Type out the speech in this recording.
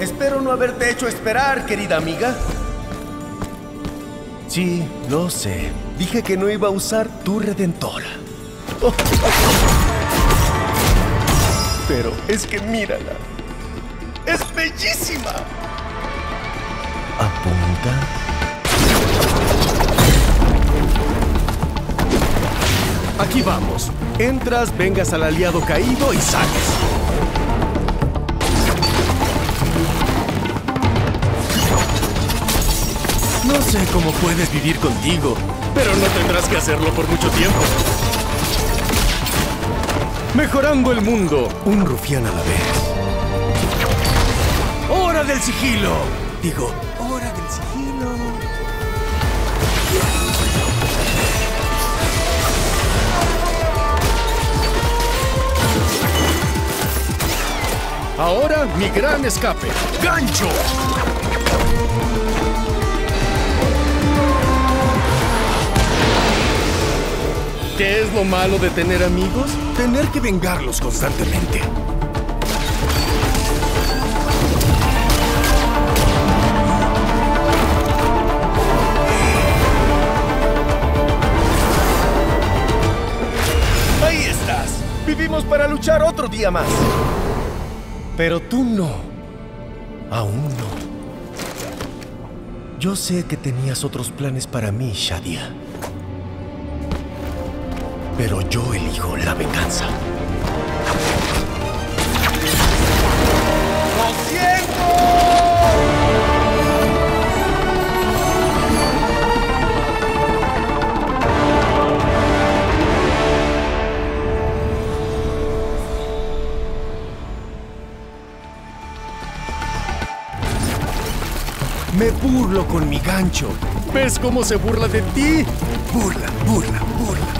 Espero no haberte hecho esperar, querida amiga. Sí, lo sé. Dije que no iba a usar tu redentora. Pero es que mírala. ¡Es bellísima! Apunta. Aquí vamos. Entras, vengas al aliado caído y sales. No sé cómo puedes vivir contigo, pero no tendrás que hacerlo por mucho tiempo. Mejorando el mundo, un rufián a la vez. ¡Hora del sigilo! Digo, hora del sigilo. Ahora mi gran escape. ¡Gancho! ¿Qué es lo malo de tener amigos? Tener que vengarlos constantemente. Ahí estás. Vivimos para luchar otro día más. Pero tú no. Aún no. Yo sé que tenías otros planes para mí, Shadia. Pero yo elijo la venganza. ¡Lo! Me burlo con mi gancho. ¿Ves cómo se burla de ti? Burla, burla, burla.